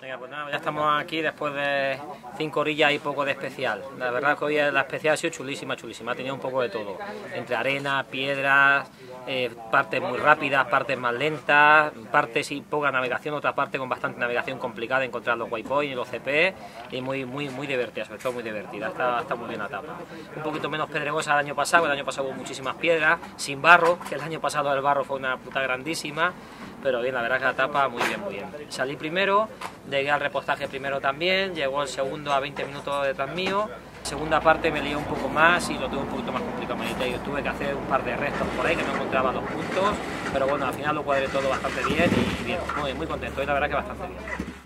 Venga, pues nada, ya estamos aquí después de cinco orillas y poco de especial. La verdad que hoy la especial ha sido chulísima, chulísima. Ha tenido un poco de todo. Entre arena, piedras, eh, partes muy rápidas, partes más lentas, partes sin poca navegación, otra parte con bastante navegación complicada, encontrar los waypoints los CP y muy, muy, muy divertida, sobre todo muy divertida. Está, muy bien la etapa. Un poquito menos pedregosa el año pasado, el año pasado hubo muchísimas piedras, sin barro, que el año pasado el barro fue una puta grandísima pero bien, la verdad que la etapa muy bien, muy bien. Salí primero, llegué al repostaje primero también, llegó el segundo a 20 minutos detrás mío, segunda parte me lié un poco más y lo tuve un poquito más complicado, me tuve que hacer un par de restos por ahí que no encontraba los puntos, pero bueno, al final lo cuadré todo bastante bien y bien, muy contento y la verdad que bastante bien.